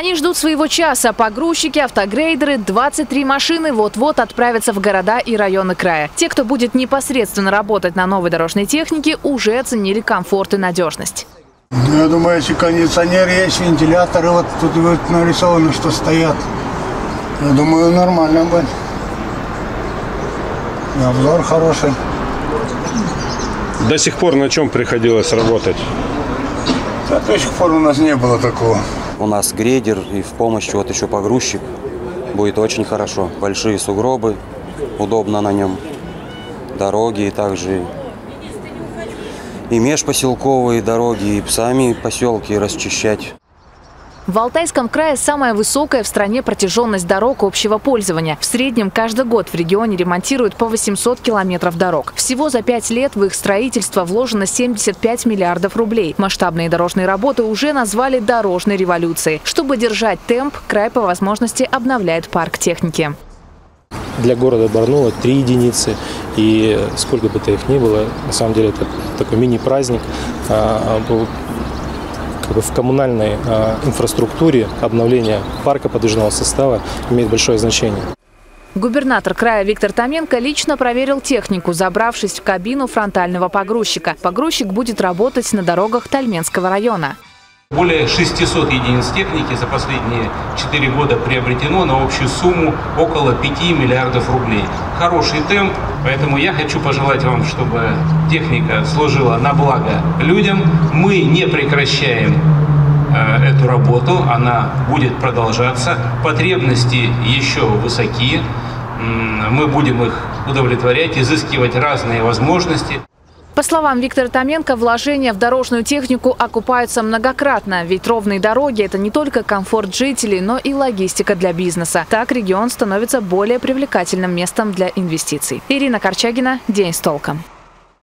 Они ждут своего часа. Погрузчики, автогрейдеры, 23 машины вот-вот отправятся в города и районы края. Те, кто будет непосредственно работать на новой дорожной технике, уже оценили комфорт и надежность. Ну, я думаю, если кондиционер есть, вентиляторы вот тут вот нарисовано, что стоят. Я думаю, нормально будет. И обзор хороший. До сих пор на чем приходилось работать? Да, до сих пор у нас не было такого. У нас грейдер и в помощь вот еще погрузчик. Будет очень хорошо. Большие сугробы, удобно на нем. Дороги и также и межпоселковые дороги, и сами поселки расчищать. В Алтайском крае самая высокая в стране протяженность дорог общего пользования. В среднем каждый год в регионе ремонтируют по 800 километров дорог. Всего за пять лет в их строительство вложено 75 миллиардов рублей. Масштабные дорожные работы уже назвали дорожной революцией. Чтобы держать темп, край по возможности обновляет парк техники. Для города Барнула три единицы. И сколько бы то их ни было, на самом деле это такой мини-праздник. В коммунальной а, инфраструктуре обновление парка подвижного состава имеет большое значение. Губернатор края Виктор Томенко лично проверил технику, забравшись в кабину фронтального погрузчика. Погрузчик будет работать на дорогах Тальменского района. Более 600 единиц техники за последние 4 года приобретено на общую сумму около 5 миллиардов рублей. Хороший темп, поэтому я хочу пожелать вам, чтобы техника служила на благо людям. Мы не прекращаем э, эту работу, она будет продолжаться. Потребности еще высоки, мы будем их удовлетворять, изыскивать разные возможности. По словам Виктора Томенко, вложения в дорожную технику окупаются многократно, ведь ровные дороги – это не только комфорт жителей, но и логистика для бизнеса. Так регион становится более привлекательным местом для инвестиций. Ирина Корчагина, День с толком.